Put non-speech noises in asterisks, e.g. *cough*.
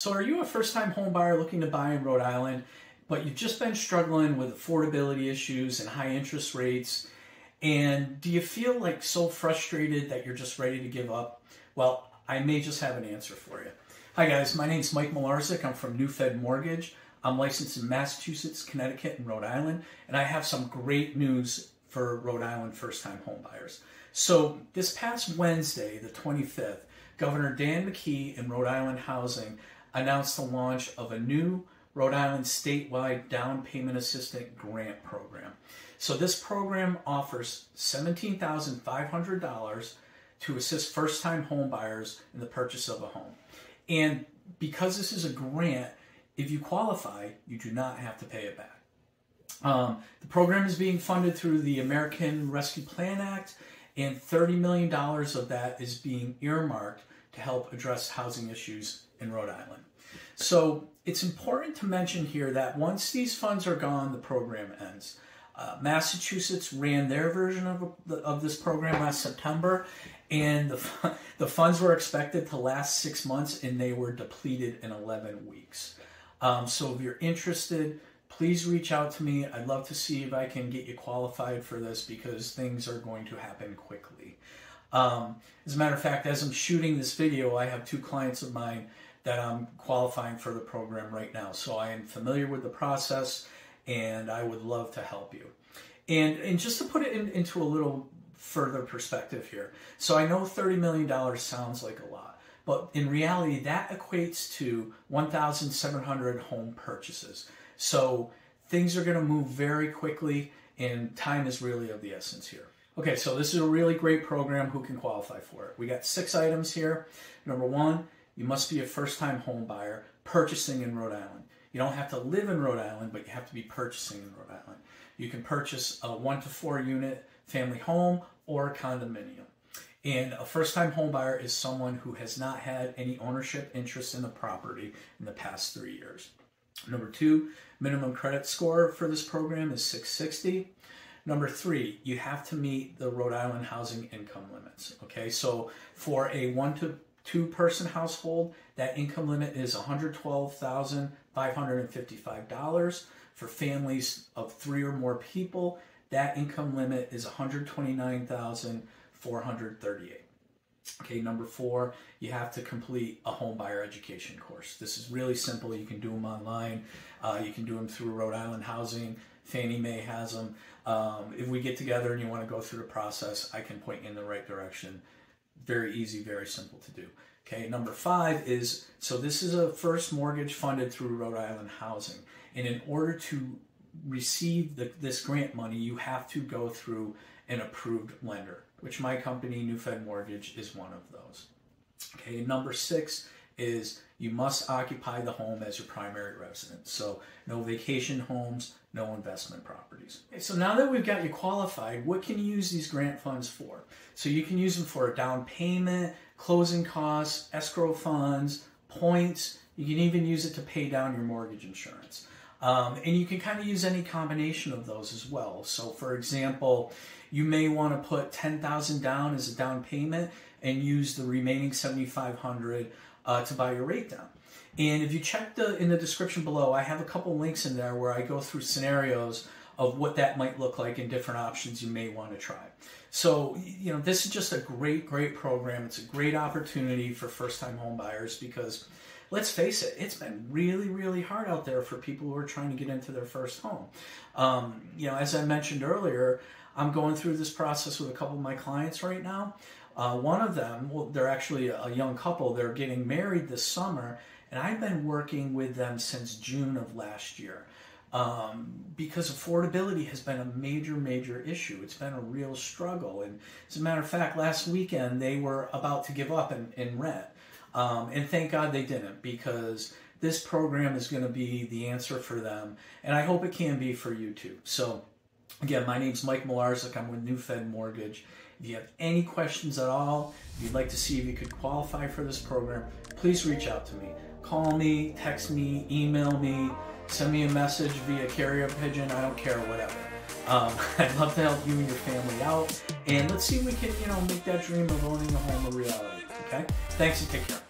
So are you a first-time home buyer looking to buy in Rhode Island, but you've just been struggling with affordability issues and high interest rates? And do you feel like so frustrated that you're just ready to give up? Well, I may just have an answer for you. Hi guys, my name is Mike Mularczyk. I'm from New Fed Mortgage. I'm licensed in Massachusetts, Connecticut, and Rhode Island, and I have some great news for Rhode Island first-time home buyers. So this past Wednesday, the 25th, Governor Dan McKee in Rhode Island Housing announced the launch of a new Rhode Island statewide down payment assistant grant program. So this program offers $17,500 to assist first-time home buyers in the purchase of a home. And because this is a grant, if you qualify, you do not have to pay it back. Um, the program is being funded through the American Rescue Plan Act, and $30 million of that is being earmarked to help address housing issues in Rhode Island. So it's important to mention here that once these funds are gone, the program ends. Uh, Massachusetts ran their version of, of this program last September, and the, *laughs* the funds were expected to last six months, and they were depleted in 11 weeks. Um, so if you're interested, please reach out to me. I'd love to see if I can get you qualified for this because things are going to happen quickly. Um, as a matter of fact, as I'm shooting this video, I have two clients of mine that I'm qualifying for the program right now. So I am familiar with the process and I would love to help you. And, and just to put it in, into a little further perspective here. So I know $30 million sounds like a lot, but in reality, that equates to 1,700 home purchases. So things are going to move very quickly and time is really of the essence here. Okay, so this is a really great program. Who can qualify for it? We got six items here. Number one, you must be a first time home buyer purchasing in Rhode Island. You don't have to live in Rhode Island, but you have to be purchasing in Rhode Island. You can purchase a one to four unit family home or a condominium. And a first time home buyer is someone who has not had any ownership interest in the property in the past three years. Number two, minimum credit score for this program is 660. Number three, you have to meet the Rhode Island housing income limits. Okay, so for a one to two person household, that income limit is $112,555. For families of three or more people, that income limit is 129,438. Okay, number four, you have to complete a home buyer education course. This is really simple. You can do them online. Uh, you can do them through Rhode Island Housing. Fannie Mae has them. Um, if we get together and you want to go through the process, I can point you in the right direction very easy, very simple to do. Okay, number five is so this is a first mortgage funded through Rhode Island Housing. And in order to receive the, this grant money, you have to go through an approved lender, which my company, New Fed Mortgage, is one of those. Okay, number six is you must occupy the home as your primary residence. So no vacation homes, no investment properties. Okay, so now that we've got you qualified, what can you use these grant funds for? So you can use them for a down payment, closing costs, escrow funds, points. You can even use it to pay down your mortgage insurance. Um, and you can kind of use any combination of those as well. So for example, you may want to put 10,000 down as a down payment and use the remaining 7,500 uh, to buy your rate down. And if you check the in the description below, I have a couple links in there where I go through scenarios of what that might look like and different options you may want to try. So, you know, this is just a great, great program. It's a great opportunity for first-time home buyers because let's face it, it's been really, really hard out there for people who are trying to get into their first home. Um, you know, as I mentioned earlier, I'm going through this process with a couple of my clients right now. Uh, one of them, well, they're actually a young couple. They're getting married this summer, and I've been working with them since June of last year um, because affordability has been a major, major issue. It's been a real struggle. And as a matter of fact, last weekend they were about to give up in, in rent. Um, and thank God they didn't because this program is going to be the answer for them. And I hope it can be for you too. So, again, my name's Mike Mularczyk. I'm with Newfed Mortgage. If you have any questions at all, if you'd like to see if you could qualify for this program, please reach out to me. Call me, text me, email me, send me a message via carrier pigeon. I don't care, whatever. Um, *laughs* I'd love to help you and your family out. And let's see if we can, you know, make that dream of owning a home a reality. Okay? Thanks and take care.